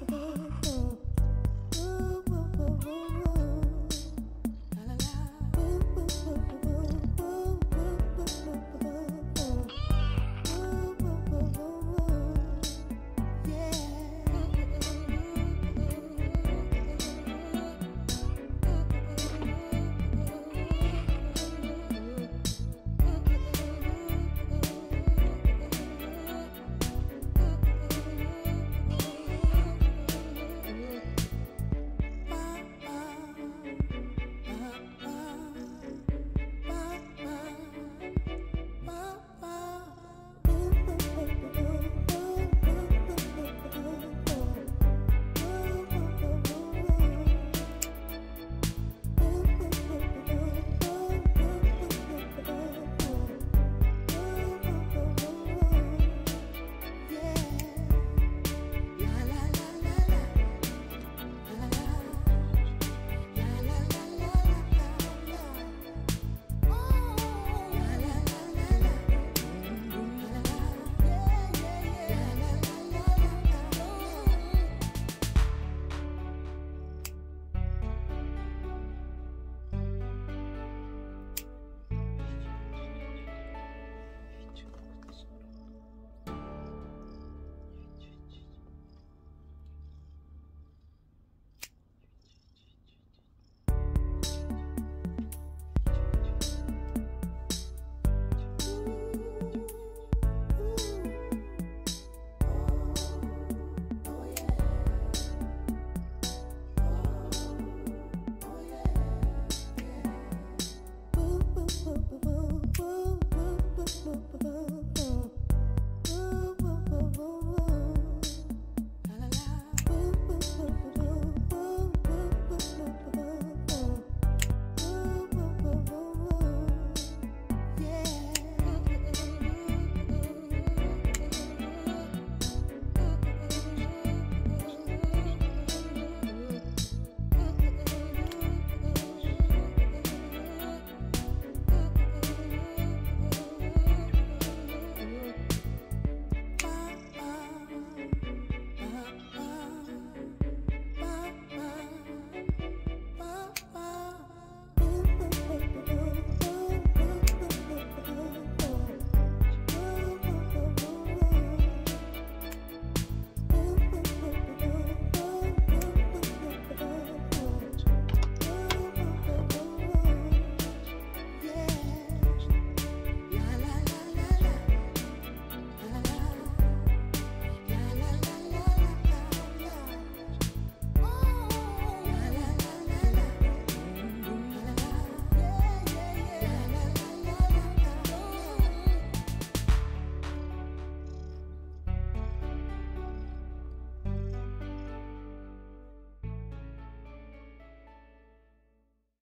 Oh.